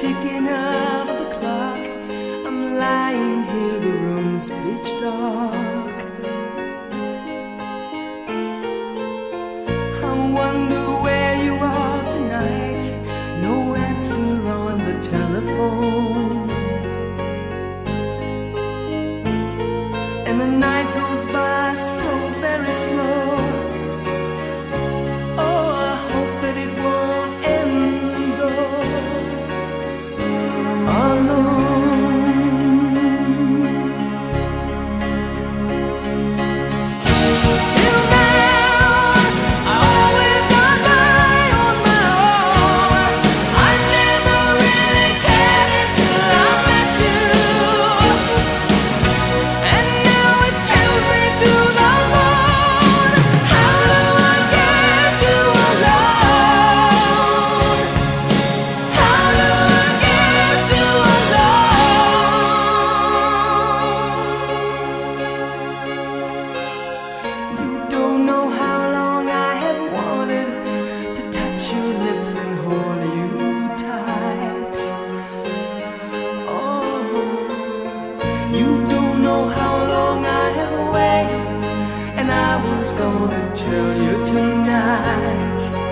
ticking of the clock. I'm lying here, the room's pitch dark. I wonder where you are tonight. No answer on the telephone. And the night goes by so very slow. Don't know how long I have wanted to touch your lips and hold you tight. Oh. You don't know how long I have waited, and I was gonna tell you tonight.